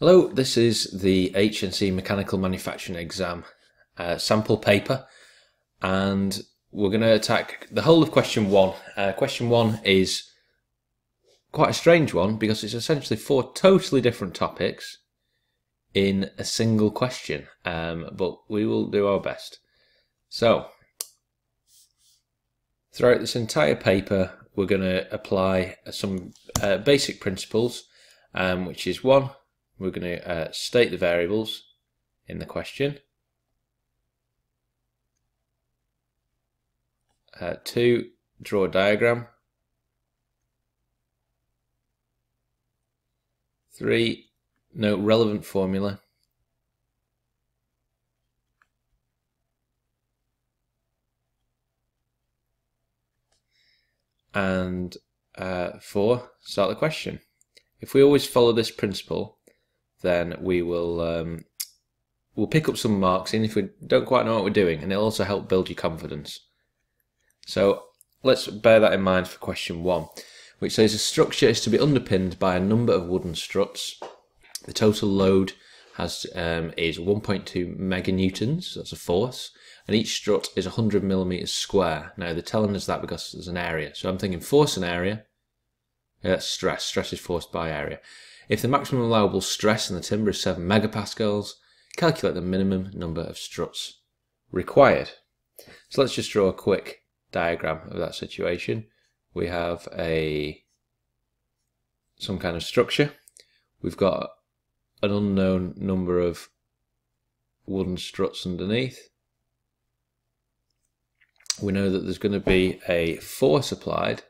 Hello, this is the HNC Mechanical Manufacturing Exam uh, sample paper and we're going to attack the whole of question one. Uh, question one is quite a strange one because it's essentially four totally different topics in a single question, um, but we will do our best. So, throughout this entire paper, we're going to apply some uh, basic principles, um, which is one, we're going to uh, state the variables in the question. Uh, two, draw a diagram. Three, note relevant formula. And uh, four, start the question. If we always follow this principle, then we will um, we'll pick up some marks in if we don't quite know what we're doing, and it'll also help build your confidence. So let's bear that in mind for question one, which says a structure is to be underpinned by a number of wooden struts. The total load has um, is 1.2 meganewtons, that's a force, and each strut is 100 millimeters square. Now they're telling us that because there's an area. So I'm thinking force and area. Yeah, that's stress. Stress is forced by area. If the maximum allowable stress in the timber is 7 megapascals, calculate the minimum number of struts required. So let's just draw a quick diagram of that situation. We have a some kind of structure. We've got an unknown number of wooden struts underneath. We know that there's going to be a force applied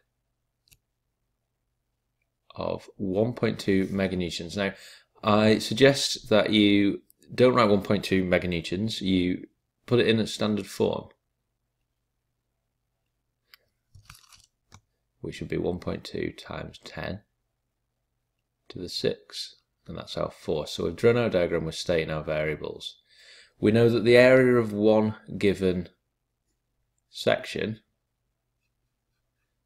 of 1.2 meganewtons. Now, I suggest that you don't write 1.2 meganewtons, you put it in a standard form, which would be 1.2 times 10 to the 6, and that's our force. So we've drawn our diagram, we're stating our variables. We know that the area of one given section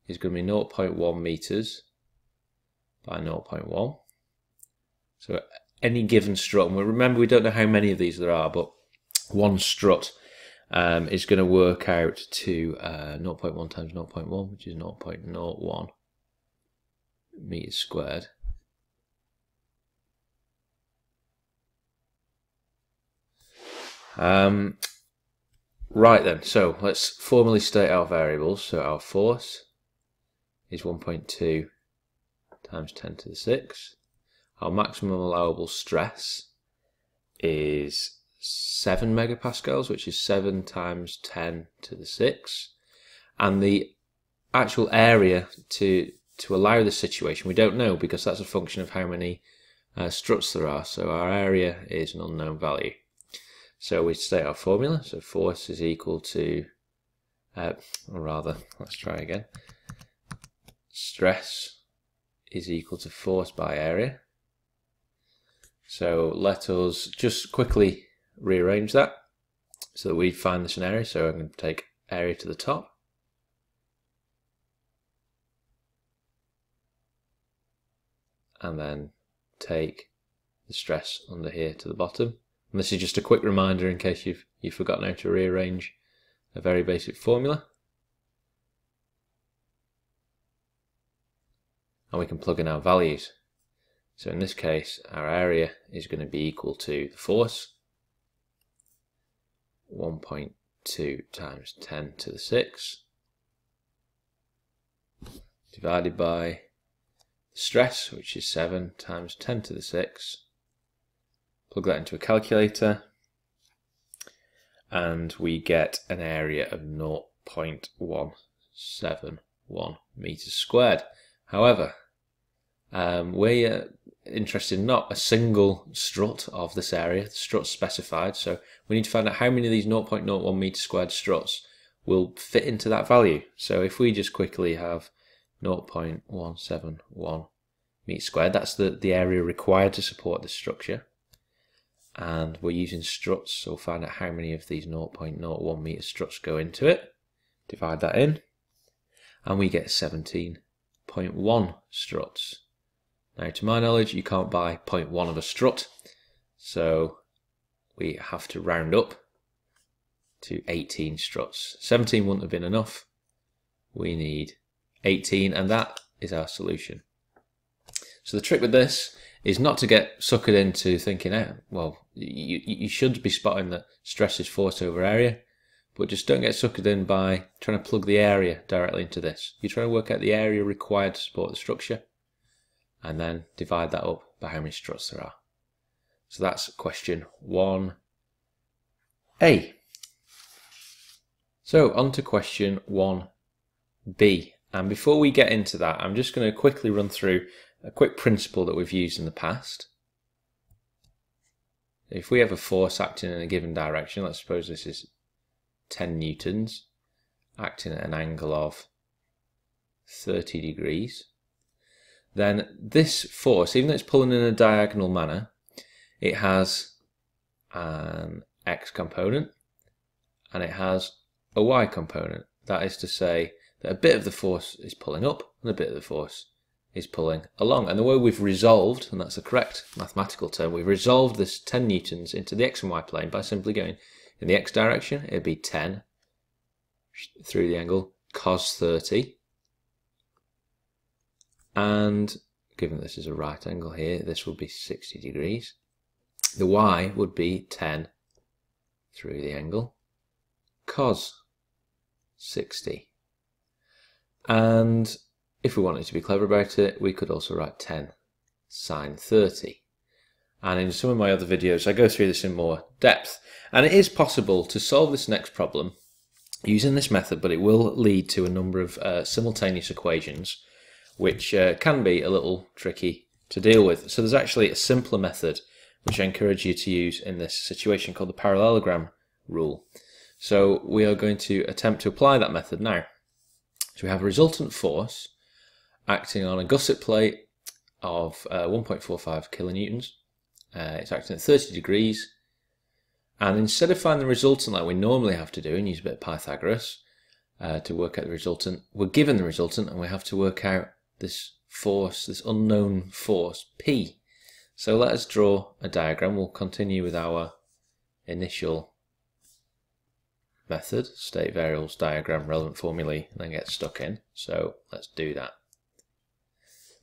is going to be 0.1 meters by 0.1. So any given strut, and we remember we don't know how many of these there are, but one strut um, is going to work out to uh, 0.1 times 0.1, which is 0.01 meters squared. Um, right then, so let's formally state our variables. So our force is 1.2 times 10 to the 6. Our maximum allowable stress is 7 megapascals, which is 7 times 10 to the 6. And the actual area to, to allow the situation, we don't know because that's a function of how many uh, struts there are. So our area is an unknown value. So we state our formula. So force is equal to, uh, or rather, let's try again. Stress is equal to force by area. So let us just quickly rearrange that so that we find the scenario. So I'm going to take area to the top. And then take the stress under here to the bottom. And this is just a quick reminder in case you've, you've forgotten how to rearrange a very basic formula. And we can plug in our values. So in this case, our area is going to be equal to the force, 1.2 times 10 to the 6, divided by the stress, which is 7 times 10 to the 6. Plug that into a calculator, and we get an area of 0.171 meters squared. However, um, we're interested in not a single strut of this area, the strut specified, so we need to find out how many of these 0.01 meter squared struts will fit into that value. So if we just quickly have 0.171 meter squared, that's the, the area required to support the structure. And we're using struts, so we'll find out how many of these 0.01 meter struts go into it. Divide that in, and we get 17.1 struts. Now, to my knowledge, you can't buy 0.1 of a strut, so we have to round up to 18 struts. 17 wouldn't have been enough. We need 18, and that is our solution. So the trick with this is not to get suckered into thinking, oh, well, you, you should be spotting that stress is force over area, but just don't get suckered in by trying to plug the area directly into this. You're trying to work out the area required to support the structure, and then divide that up by how many struts there are. So that's question 1A. So on to question 1B. And before we get into that, I'm just going to quickly run through a quick principle that we've used in the past. If we have a force acting in a given direction, let's suppose this is 10 newtons, acting at an angle of 30 degrees, then this force, even though it's pulling in a diagonal manner, it has an x component and it has a y component. That is to say that a bit of the force is pulling up and a bit of the force is pulling along. And the way we've resolved, and that's the correct mathematical term, we've resolved this 10 newtons into the x and y plane by simply going in the x direction, it'd be 10 through the angle cos 30. And given this is a right angle here, this would be 60 degrees. The y would be 10 through the angle cos 60. And if we wanted to be clever about it, we could also write 10 sine 30. And in some of my other videos, I go through this in more depth. And it is possible to solve this next problem using this method, but it will lead to a number of uh, simultaneous equations, which uh, can be a little tricky to deal with. So there's actually a simpler method, which I encourage you to use in this situation called the parallelogram rule. So we are going to attempt to apply that method now. So we have a resultant force acting on a gusset plate of uh, 1.45 kilonewtons. Uh, it's acting at 30 degrees. And instead of finding the resultant like we normally have to do and use a bit of Pythagoras uh, to work out the resultant, we're given the resultant and we have to work out this force, this unknown force, P. So let us draw a diagram. We'll continue with our initial method, state variables, diagram, relevant formulae, and then get stuck in. So let's do that.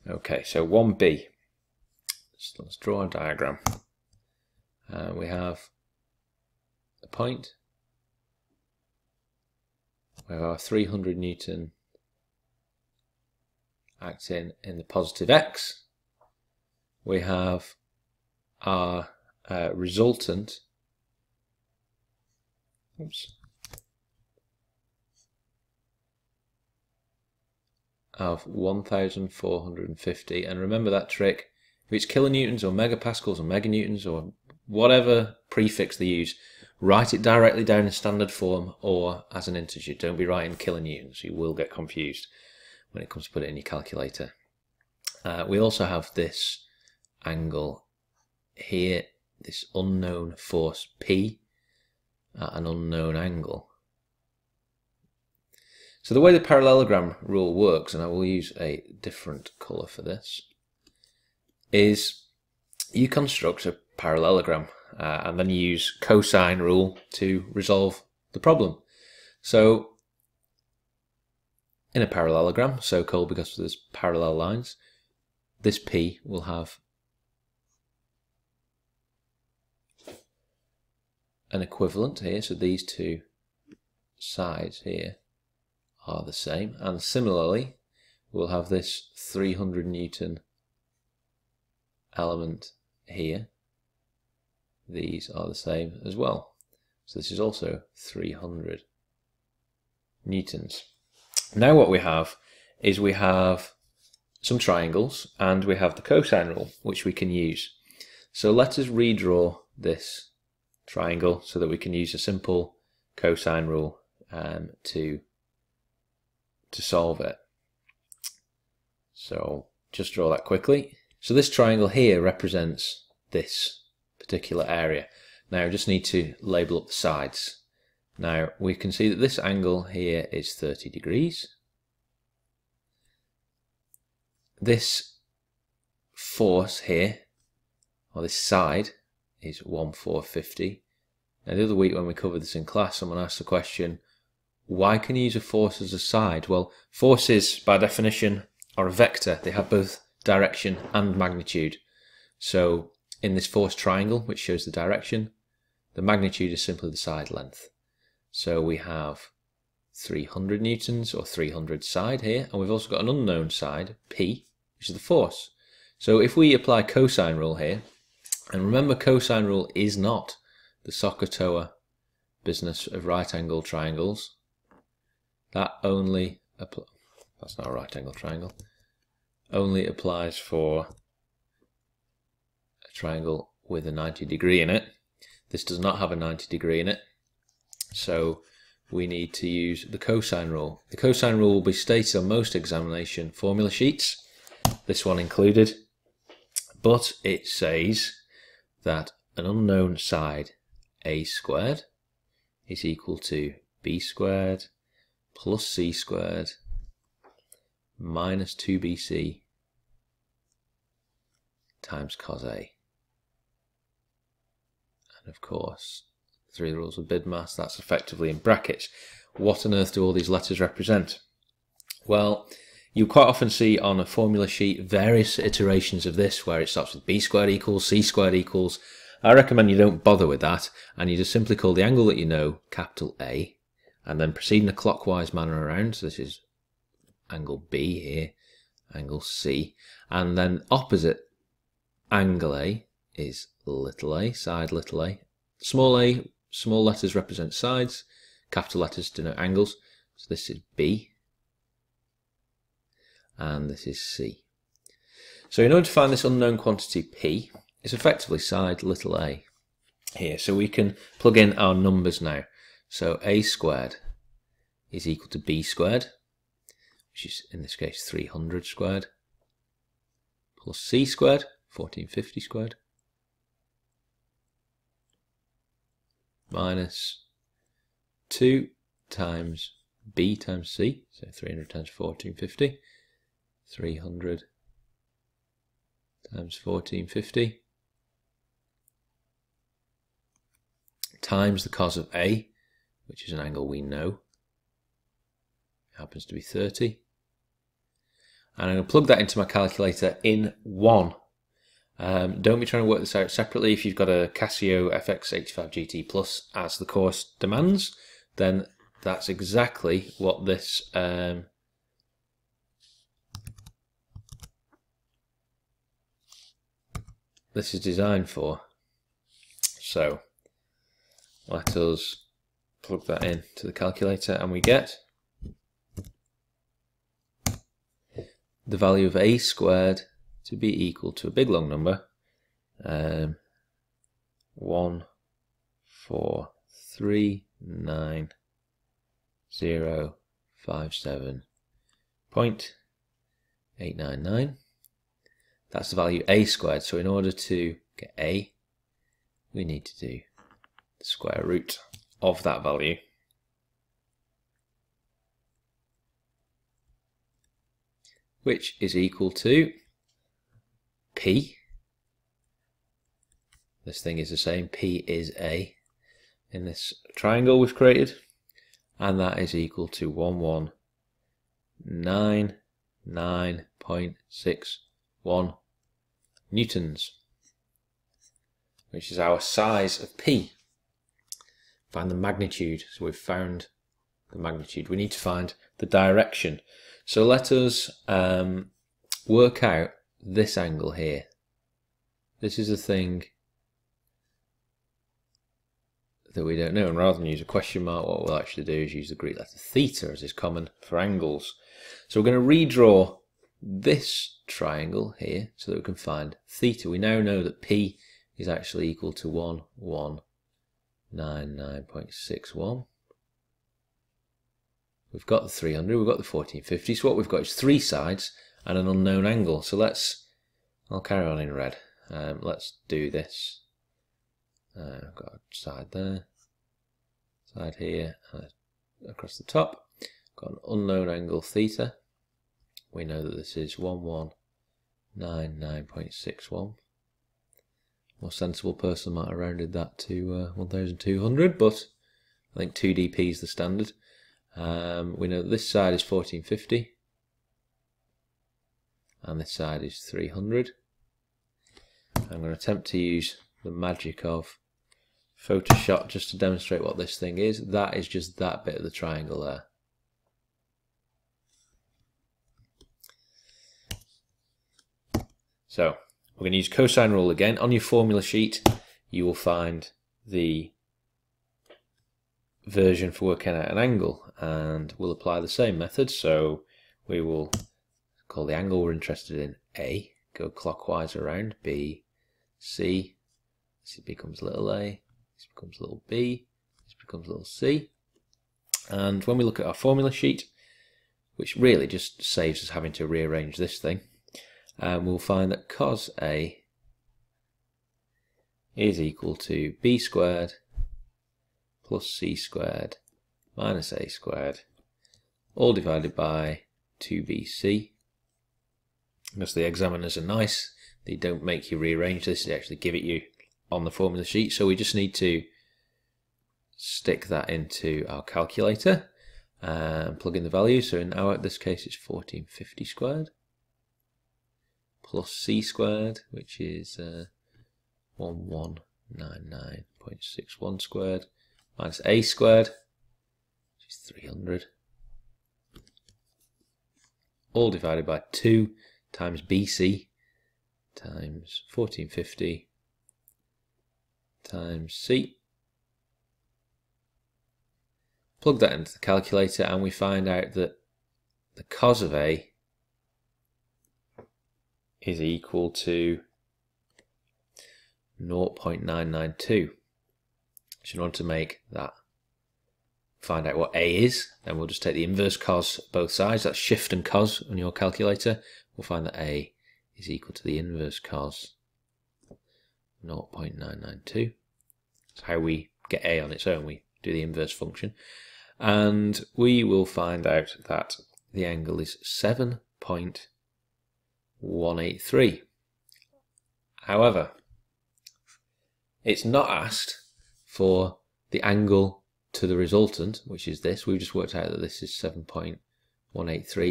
Okay, so 1b. So let's draw a diagram. Uh, we have a point. We have our 300 Newton acting in the positive x. We have our uh, resultant. Oops, of 1450 and remember that trick if it's kilonewtons or megapascals or meganewtons or whatever prefix they use write it directly down in standard form or as an integer. Don't be writing kilonewtons. You will get confused when it comes to put it in your calculator uh, we also have this angle here this unknown force P at an unknown angle so the way the parallelogram rule works, and I will use a different colour for this, is you construct a parallelogram uh, and then you use cosine rule to resolve the problem. So in a parallelogram, so called because there's parallel lines, this P will have an equivalent here, so these two sides here are the same. And similarly, we'll have this 300 Newton element here. These are the same as well. So this is also 300 newtons. Now what we have is we have some triangles and we have the cosine rule which we can use. So let us redraw this triangle so that we can use a simple cosine rule um, to to solve it. So just draw that quickly. So this triangle here represents this particular area. Now I just need to label up the sides. Now we can see that this angle here is 30 degrees. This force here, or this side, is 1450. Now the other week when we covered this in class, someone asked the question, why can you use a force as a side? Well, forces, by definition, are a vector. They have both direction and magnitude. So in this force triangle, which shows the direction, the magnitude is simply the side length. So we have 300 newtons or 300 side here, and we've also got an unknown side, P, which is the force. So if we apply cosine rule here, and remember cosine rule is not the SOHCAHTOA business of right angle triangles, that only, that's not a right angle triangle, only applies for a triangle with a 90 degree in it. This does not have a 90 degree in it, so we need to use the cosine rule. The cosine rule will be stated on most examination formula sheets, this one included, but it says that an unknown side a squared is equal to b squared plus c squared minus 2bc times cos A. And of course, three rules of BIDMAS, that's effectively in brackets. What on earth do all these letters represent? Well, you quite often see on a formula sheet various iterations of this where it starts with b squared equals, c squared equals. I recommend you don't bother with that and you just simply call the angle that you know capital A and then proceed in a clockwise manner around. So this is angle B here, angle C, and then opposite angle A is little a, side little a. Small a, small letters represent sides, capital letters denote angles. So this is B, and this is C. So in order to find this unknown quantity P, it's effectively side little a here. So we can plug in our numbers now. So a squared is equal to b squared, which is in this case 300 squared, plus c squared, 1450 squared minus 2 times b times c, so 300 times 1450, 300 times 1450 times the cos of A, which is an angle we know, happens to be 30. And I'm going to plug that into my calculator in 1 um, don't be trying to work this out separately. If you've got a Casio FX85 GT Plus as the course demands, then that's exactly what this um, this is designed for. So let us plug that in to the calculator and we get the value of a squared to be equal to a big long number. Um, one, four, three, nine, zero, five, seven point eight nine nine. That's the value a squared. So in order to get a, we need to do the square root of that value. Which is equal to P. This thing is the same. P is A in this triangle we've created. And that is equal to 1199.61 newtons, which is our size of P. Find the magnitude. So we've found the magnitude. We need to find the direction. So let us um, work out this angle here. This is a thing that we don't know. And rather than use a question mark, what we'll actually do is use the Greek letter theta as is common for angles. So we're going to redraw this triangle here so that we can find theta. We now know that P is actually equal to 1199.61. We've got the 300, we've got the 1450. So what we've got is three sides and an unknown angle. So let's, I'll carry on in red. Um, let's do this. Uh, I've got a side there, side here, across the top. Got an unknown angle theta. We know that this is 1199.61 99.61. More sensible person might have rounded that to uh, 1200, but I think 2dp is the standard. Um, we know this side is 1450 and this side is 300. I'm going to attempt to use the magic of Photoshop just to demonstrate what this thing is. That is just that bit of the triangle there. So we're going to use cosine rule again. On your formula sheet, you will find the version for working out an angle and we'll apply the same method. So we will call the angle we're interested in A, go clockwise around B, C, this becomes little a, this becomes little b, this becomes little c. And when we look at our formula sheet, which really just saves us having to rearrange this thing, um, we'll find that cos A is equal to b squared plus c squared minus a squared, all divided by 2bc. Because the examiners are nice, they don't make you rearrange this, they actually give it you on the formula sheet. So we just need to stick that into our calculator and plug in the value. So in our this case it's 1450 squared plus c squared, which is uh, 1199.61 squared, minus a squared, which is 300, all divided by 2 times bc times 1450 times c. Plug that into the calculator and we find out that the cos of a is equal to 0.992. So in order to make that, find out what A is, then we'll just take the inverse cos both sides, that's shift and cos on your calculator. We'll find that A is equal to the inverse cos 0.992. That's how we get A on its own, we do the inverse function. And we will find out that the angle is 7.183. However, it's not asked for the angle to the resultant, which is this. We've just worked out that this is 7.183.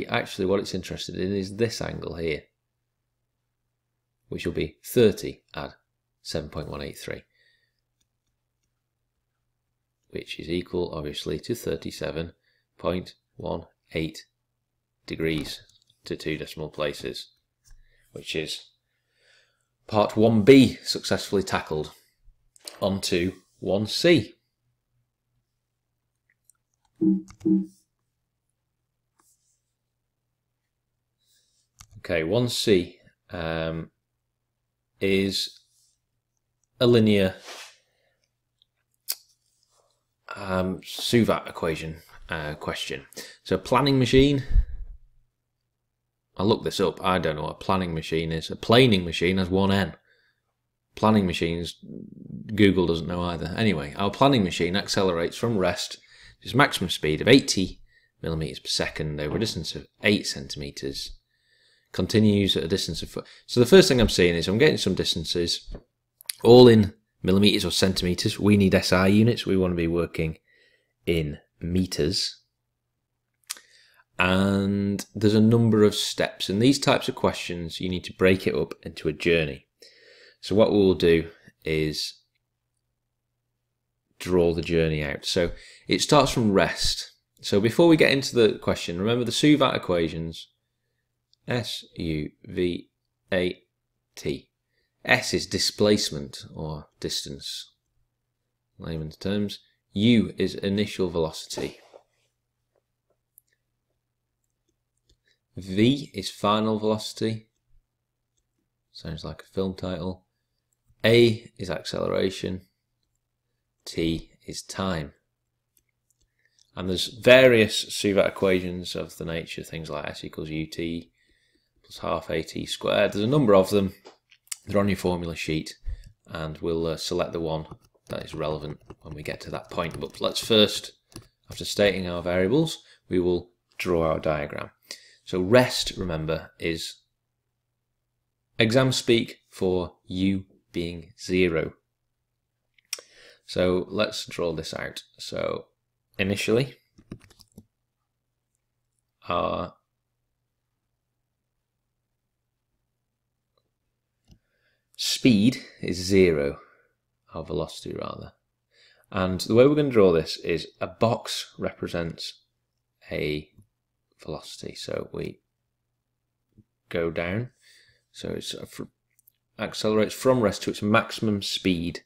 Actually, what it's interested in is this angle here, which will be 30 at 7.183, which is equal, obviously, to 37.18 degrees to two decimal places which is part 1b successfully tackled. On to 1c. Okay, 1c um, is a linear um, Suvat equation uh, question. So planning machine I looked this up. I don't know what a planning machine is. A planing machine has one N. Planning machines, Google doesn't know either. Anyway, our planning machine accelerates from rest to its maximum speed of 80 millimeters per second over a distance of 8 centimeters. Continues at a distance of. foot. So the first thing I'm seeing is I'm getting some distances, all in millimeters or centimeters. We need SI units. We want to be working in meters and there's a number of steps. In these types of questions, you need to break it up into a journey. So what we'll do is draw the journey out. So it starts from rest. So before we get into the question, remember the Suvat equations. S U V A T. S is displacement or distance, layman's terms. U is initial velocity. V is final velocity. Sounds like a film title. A is acceleration. T is time. And there's various Suvat equations of the nature, things like S equals ut plus half at squared. There's a number of them. They're on your formula sheet, and we'll uh, select the one that is relevant when we get to that point. But let's first, after stating our variables, we will draw our diagram. So rest, remember, is exam speak for u being 0. So let's draw this out. So initially, our speed is 0, our velocity rather. And the way we're going to draw this is a box represents a velocity. So we go down. So it accelerates from rest to its maximum speed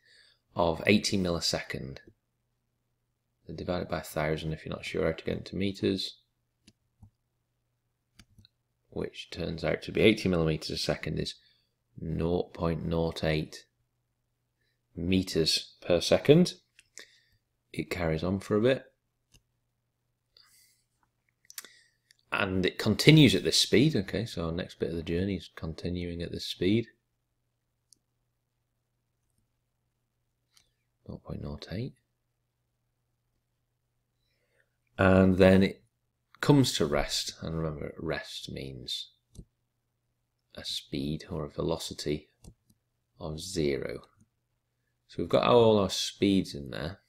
of 80 millisecond. Then divide it by 1000 if you're not sure how to get into meters. Which turns out to be 80 millimeters a second is 0.08 meters per second. It carries on for a bit. and it continues at this speed. Okay, so our next bit of the journey is continuing at this speed. 0.08. And then it comes to rest, and remember, rest means a speed or a velocity of zero. So we've got all our speeds in there.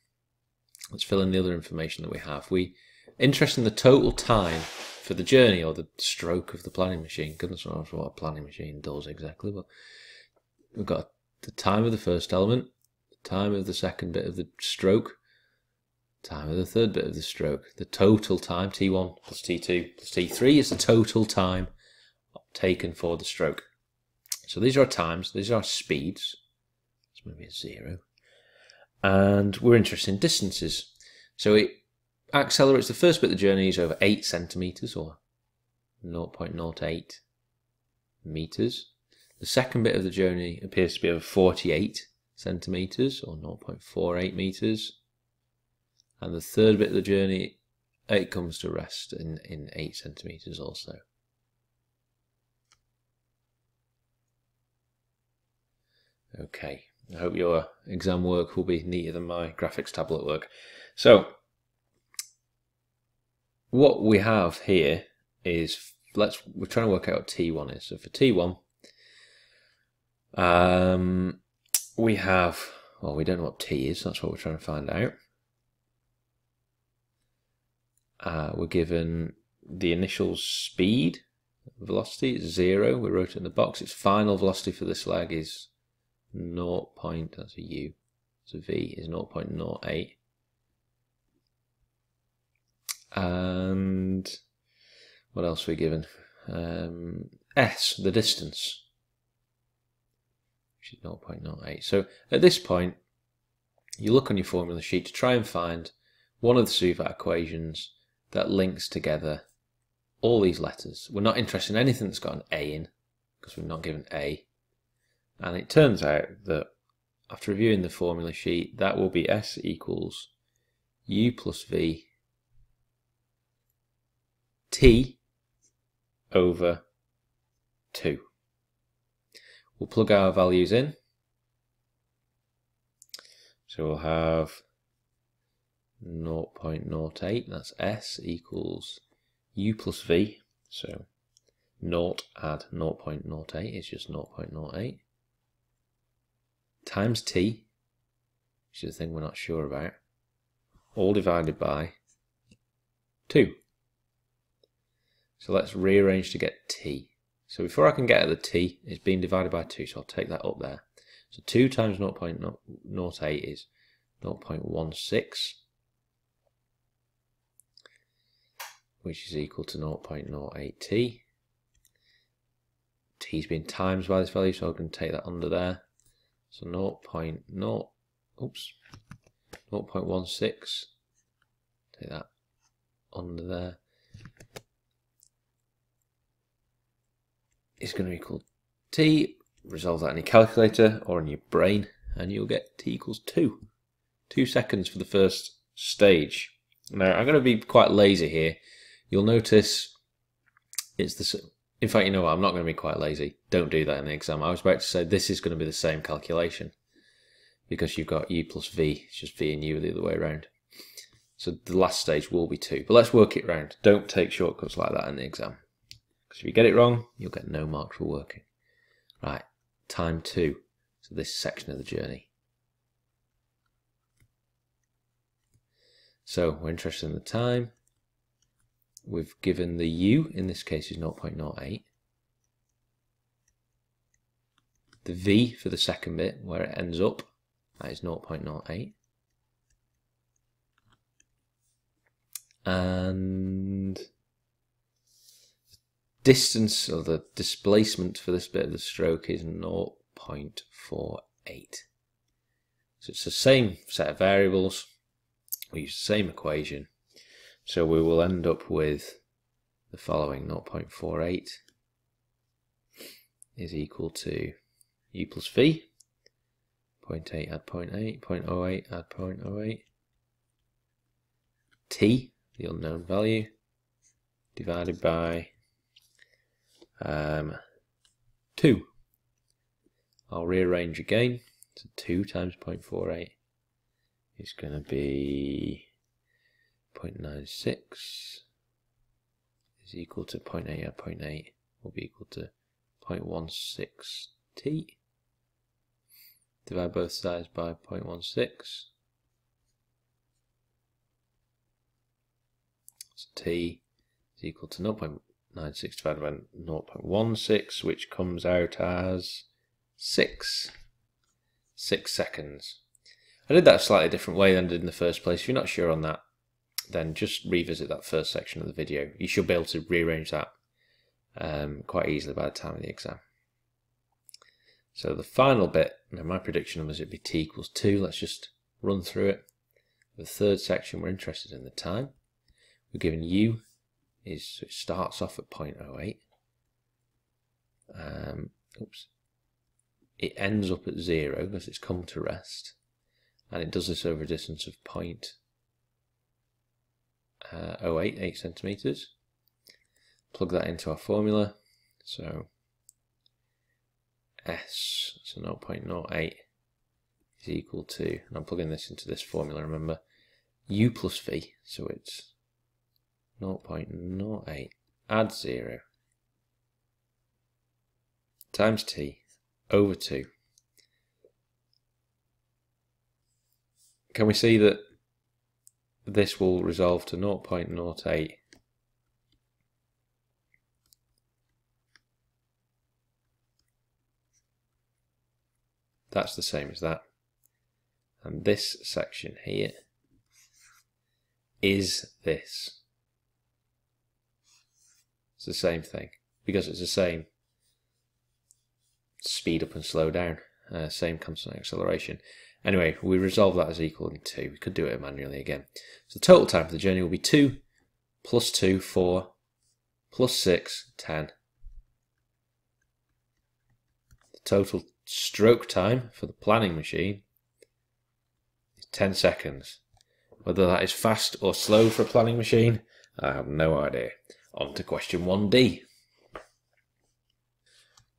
Let's fill in the other information that we have. We interest in the total time for the journey or the stroke of the planning machine. Goodness knows what a planning machine does exactly, but we've got the time of the first element, the time of the second bit of the stroke, time of the third bit of the stroke, the total time, T1 plus T2 plus T3 is the total time taken for the stroke. So these are times, these are speeds. It's maybe a zero. And we're interested in distances. So it accelerates the first bit of the journey is over 8 centimetres or 0.08 metres. The second bit of the journey appears to be over 48 centimetres or 0.48 metres. And the third bit of the journey, it comes to rest in, in 8 centimetres also. Okay, I hope your exam work will be neater than my graphics tablet work. So, what we have here is let's we're trying to work out what T1 is. So for T1, um, we have well, we don't know what T is. That's what we're trying to find out. Uh, we're given the initial speed, velocity is zero. We wrote it in the box. Its final velocity for this leg is 0. Point, that's a U. So V is 0.08 and what else are we given? Um, S, the distance, which is 0.08. So at this point, you look on your formula sheet to try and find one of the Suvat equations that links together all these letters. We're not interested in anything that's got an A in, because we're not given A. And it turns out that after reviewing the formula sheet, that will be S equals U plus V t over 2. We'll plug our values in. So we'll have 0.08, that's s, equals u plus v. So 0 add 0.08 is just 0.08 times t, which is the thing we're not sure about, all divided by 2. So let's rearrange to get t. So before I can get at the t, it's being divided by 2, so I'll take that up there. So 2 times 0.08 is 0.16, which is equal to 0.08t. t's been times by this value, so I can take that under there. So 0.0, oops, 0.16, take that under there. is going to equal t. Resolve that in your calculator or in your brain, and you'll get t equals 2. 2 seconds for the first stage. Now, I'm going to be quite lazy here. You'll notice it's the... In fact, you know what? I'm not going to be quite lazy. Don't do that in the exam. I was about to say this is going to be the same calculation because you've got u plus v. It's just v and u the other way around. So the last stage will be 2. But let's work it round. Don't take shortcuts like that in the exam. Because if you get it wrong, you'll get no marks for working. Right, time two. So this section of the journey. So we're interested in the time. We've given the u, in this case is 0.08. The v for the second bit, where it ends up, that is 0.08. And distance or the displacement for this bit of the stroke is 0.48. So it's the same set of variables, we use the same equation. So we will end up with the following 0.48 is equal to u plus v, 0.8 add 0.8, 0.08 add 0.08, t, the unknown value, divided by um, 2. I'll rearrange again. So 2 times 0.48 is going to be 0.96 is equal to 0.8 at 0.8 will be equal to 0.16t. Divide both sides by 0.16. So t is equal to 0.96 divided by 0.16, which comes out as 6. 6 seconds. I did that a slightly different way than I did in the first place. If you're not sure on that, then just revisit that first section of the video. You should be able to rearrange that um, quite easily by the time of the exam. So the final bit, now my prediction was it'd be t equals 2. Let's just run through it. The third section, we're interested in the time. We're given u is it starts off at 0.08. Um, oops. It ends up at 0 because it's come to rest and it does this over a distance of point uh, 08, 8 centimeters. Plug that into our formula. So S, so 0.08 is equal to, and I'm plugging this into this formula, remember, U plus V, so it's 0.08, add 0, times T over 2 can we see that this will resolve to 0.08 that's the same as that. And this section here is this. It's the same thing because it's the same. Speed up and slow down uh, same constant acceleration Anyway, we resolve that as equal in 2. We could do it manually again. So the total time for the journey will be 2 plus 2, 4, plus 6, 10. The total stroke time for the planning machine is 10 seconds. Whether that is fast or slow for a planning machine, I have no idea. On to question 1D.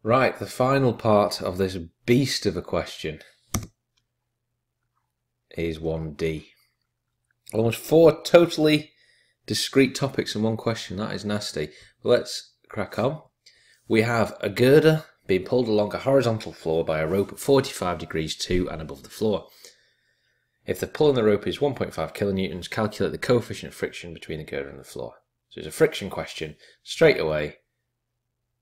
Right, the final part of this beast of a question is 1D. Almost four totally discrete topics in one question. That is nasty. let's crack on. We have a girder being pulled along a horizontal floor by a rope at 45 degrees to and above the floor. If the pull on the rope is 1.5 kilonewtons, calculate the coefficient of friction between the girder and the floor. So it's a friction question. Straight away,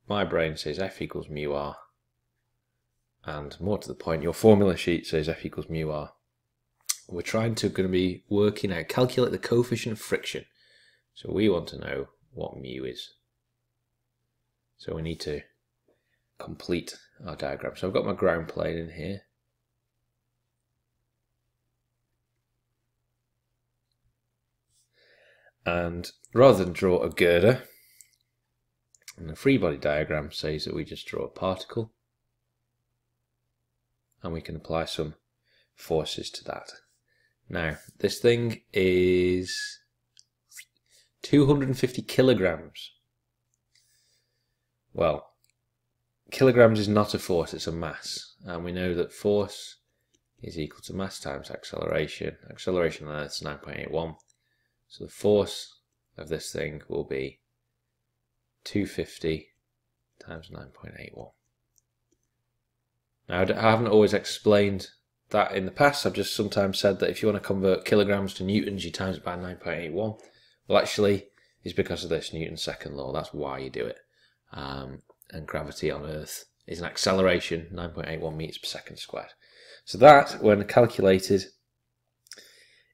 my brain says F equals mu r. And more to the point, your formula sheet says F equals mu r we're trying to going to be working out, calculate the coefficient of friction. So we want to know what mu is. So we need to complete our diagram. So I've got my ground plane in here. And rather than draw a girder, and the free body diagram says that we just draw a particle and we can apply some forces to that. Now, this thing is 250 kilograms. Well, kilograms is not a force, it's a mass. And we know that force is equal to mass times acceleration. Acceleration on Earth is 9.81. So the force of this thing will be 250 times 9.81. Now, I haven't always explained that in the past. I've just sometimes said that if you want to convert kilograms to newtons, you times it by 9.81. Well, actually, it's because of this Newton's second law. That's why you do it. Um, and gravity on Earth is an acceleration, 9.81 meters per second squared. So that, when calculated,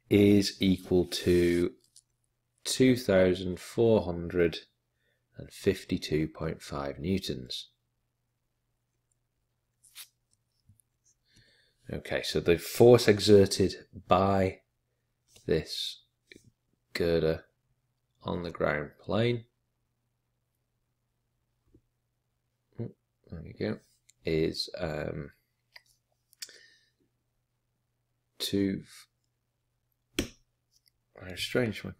is equal to 2,452.5 newtons. Okay, so the force exerted by this girder on the ground plane, oh, there we go, is um, two. Very strange, my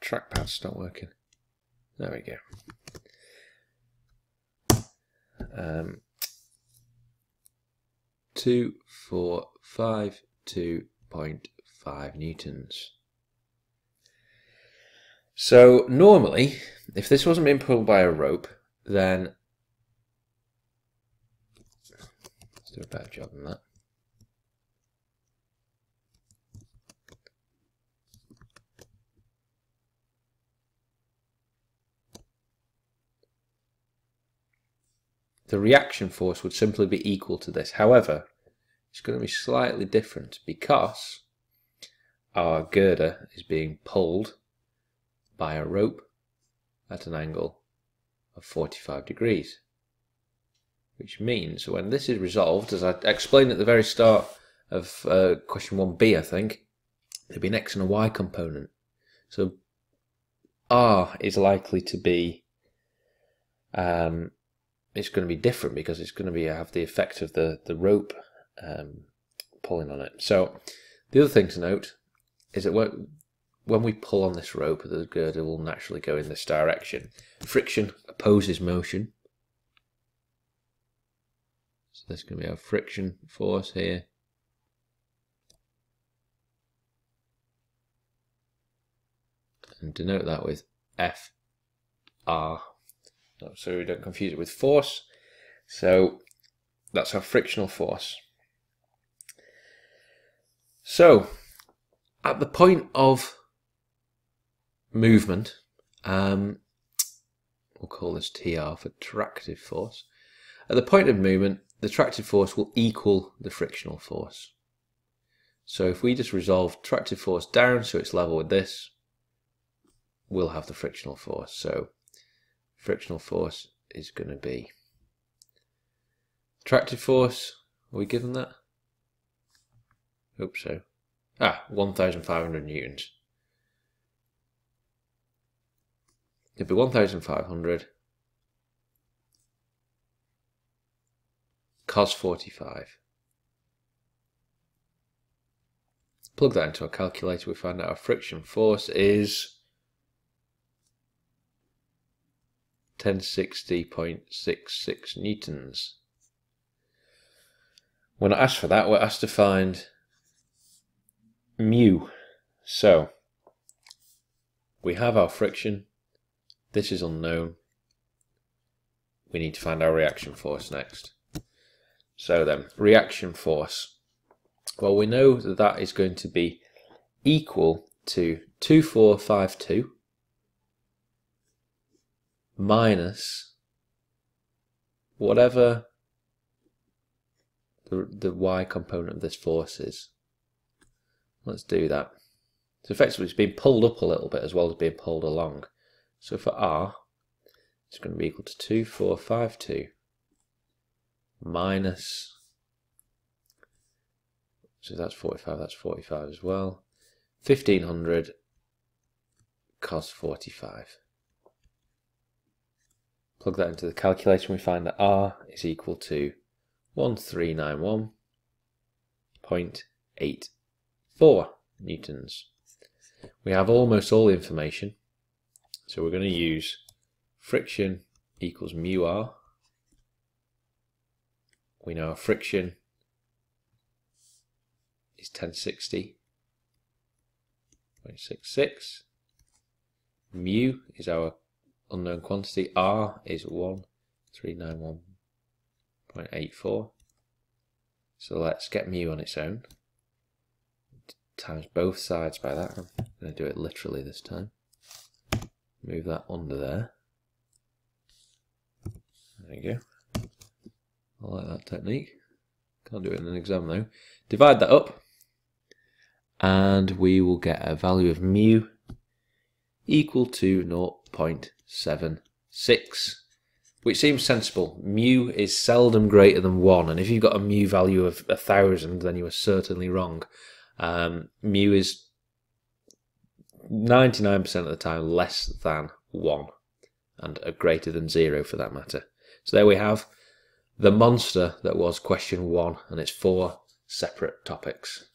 trackpad's not working. There we go. Um, two, four, five, two point five newtons. So normally, if this wasn't being pulled by a rope, then let's do a better job than that. The reaction force would simply be equal to this. However, it's going to be slightly different because our girder is being pulled by a rope at an angle of 45 degrees. Which means when this is resolved, as I explained at the very start of uh, question 1b, I think, there'd be an x and a y component. So r is likely to be um, it's going to be different because it's going to be have the effect of the the rope um, pulling on it. So the other thing to note is that when we pull on this rope, the girder will naturally go in this direction. Friction opposes motion. So there's going to be a friction force here. And denote that with FR so we don't confuse it with force. So that's our frictional force. So at the point of movement, um, we'll call this TR for tractive force. At the point of movement, the tractive force will equal the frictional force. So if we just resolve tractive force down so it's level with this, we'll have the frictional force. So frictional force is going to be. Tractive force, are we given that? Hope so. Ah, 1,500 newtons. It'd be 1,500 cos 45. Plug that into a calculator, we find out our friction force is 1060.66 newtons. When I asked for that, we're asked to find mu. So, we have our friction. This is unknown. We need to find our reaction force next. So then, reaction force. Well, we know that that is going to be equal to 2452 minus whatever the, the y component of this force is. Let's do that. So effectively it's being pulled up a little bit as well as being pulled along. So for r, it's going to be equal to 2452 minus, so that's 45, that's 45 as well, 1500 cos 45. Plug that into the calculator and we find that R is equal to 1391.84 newtons. We have almost all the information, so we're going to use friction equals mu R. We know our friction is 1060.66. Mu is our unknown quantity. R is 1391.84. So let's get mu on its own. Times both sides by that. I'm going to do it literally this time. Move that under there. There you go. I like that technique. Can't do it in an exam though. Divide that up and we will get a value of mu equal to 0.76 which seems sensible. Mu is seldom greater than 1 and if you've got a mu value of a thousand then you are certainly wrong. Um, mu is 99% of the time less than 1 and a greater than 0 for that matter. So there we have the monster that was question 1 and its four separate topics.